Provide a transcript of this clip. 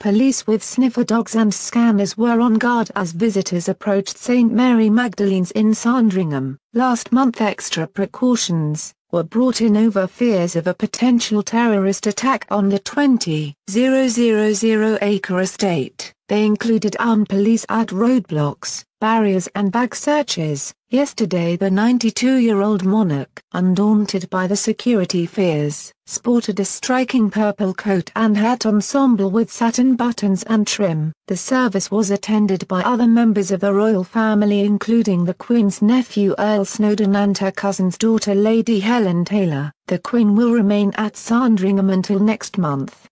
police with sniffer dogs and scanners were on guard as visitors approached st mary magdalene's in sandringham. last month extra precautions were brought in over fears of a potential terrorist attack on the twenty thousand acre estate they included armed police at roadblocks, barriers and bag searches yesterday the ninety two year old monarch, undaunted by the security fears, sported a striking purple coat and hat ensemble with satin buttons and trim. the service was attended by other members of the royal family including the queen's nephew earl snowdon and her cousin's daughter lady helen taylor. the queen will remain at sandringham until next month.